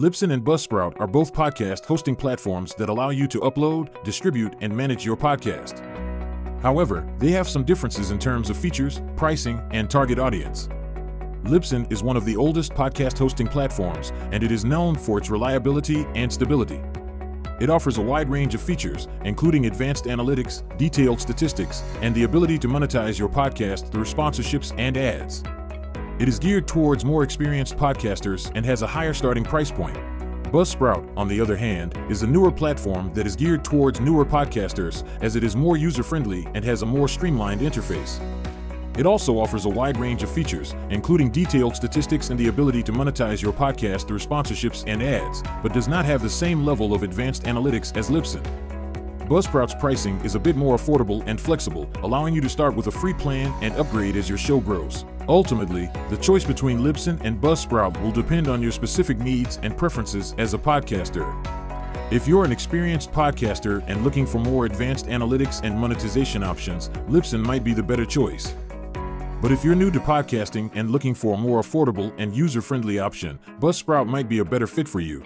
Libsyn and Buzzsprout are both podcast hosting platforms that allow you to upload, distribute, and manage your podcast. However, they have some differences in terms of features, pricing, and target audience. Libsyn is one of the oldest podcast hosting platforms, and it is known for its reliability and stability. It offers a wide range of features, including advanced analytics, detailed statistics, and the ability to monetize your podcast through sponsorships and ads. It is geared towards more experienced podcasters and has a higher starting price point. Buzzsprout, on the other hand, is a newer platform that is geared towards newer podcasters as it is more user friendly and has a more streamlined interface. It also offers a wide range of features, including detailed statistics and the ability to monetize your podcast through sponsorships and ads, but does not have the same level of advanced analytics as Libsyn. Buzzsprout's pricing is a bit more affordable and flexible, allowing you to start with a free plan and upgrade as your show grows. Ultimately, the choice between Libsyn and Buzzsprout will depend on your specific needs and preferences as a podcaster. If you're an experienced podcaster and looking for more advanced analytics and monetization options, Libsyn might be the better choice. But if you're new to podcasting and looking for a more affordable and user friendly option, Buzzsprout might be a better fit for you.